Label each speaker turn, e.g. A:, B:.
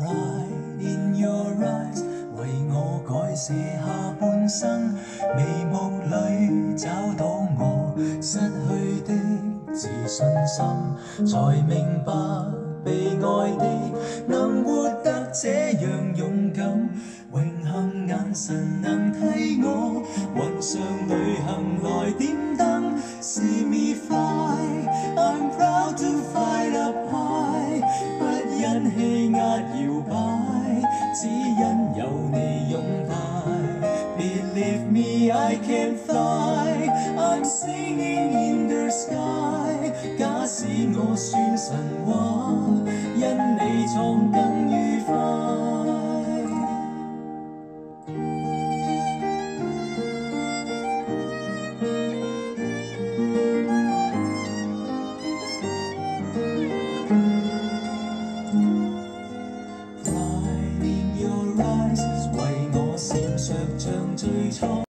A: lie in your eyes 为我改写下半生，眉目里找到我失去的自信心，才明白被爱的能活得这样勇敢，荣幸眼神能替我云上旅行来点缀。气压摇摆，只因有你拥戴。Believe me, I can fly. I'm singing in the sky. 假使我算神话，因 home.